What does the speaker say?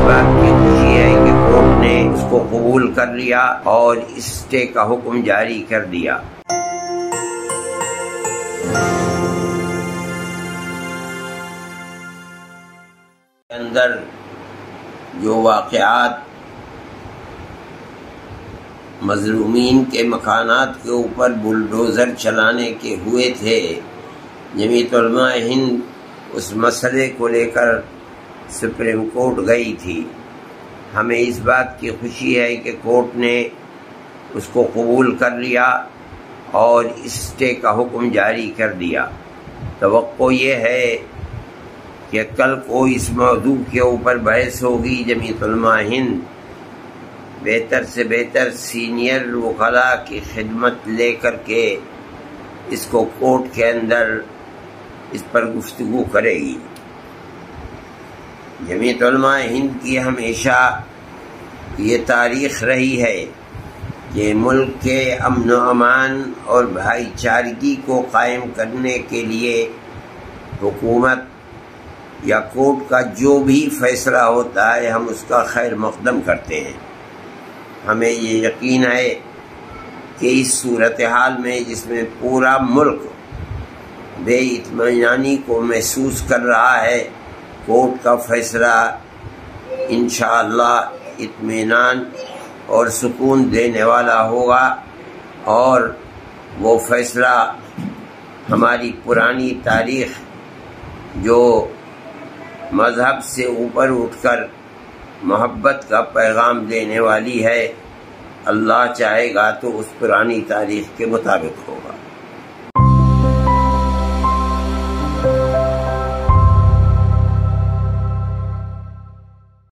बात की खुशी है कि कोर्ट ने उसको कबूल कर लिया और स्टे का हुक्म जारी कर दिया। अंदर जो वाकयात मजलूमीन के मकानात के ऊपर बुलडोज़र चलाने के हुए थे जमीतुलमा हिंद उस मसले को लेकर सुप्रीम कोर्ट गई थी। हमें इस बात की खुशी है कि कोर्ट ने उसको कबूल कर लिया और स्टे का हुक्म जारी कर दिया। तो ये है कि कल को इस मौजू के ऊपर बहस होगी जमीतुलमा हिंद। बेहतर से बेहतर सीनियर वकला की खिदमत लेकर के इसको कोर्ट के अंदर इस पर गुफ्तु करेगी। जमीतुलमा हिंद की हमेशा ये तारीख रही है कि मुल्क के अमन अमान और भाईचारगी को कायम करने के लिए हुकूमत या कोर्ट का जो भी फैसला होता है, हम उसका खैर मकदम करते हैं। हमें ये यकीन है कि इस सूरत हाल में जिसमें पूरा मुल्क बेइतमानी को महसूस कर रहा है कोर्ट का फैसला इन इत्मीनान और सुकून देने वाला होगा और वो फैसला हमारी पुरानी तारीख जो मज़हब से ऊपर उठकर मोहब्बत का पैगाम देने वाली है, अल्लाह चाहेगा तो उस पुरानी तारीख के मुताबिक होगा।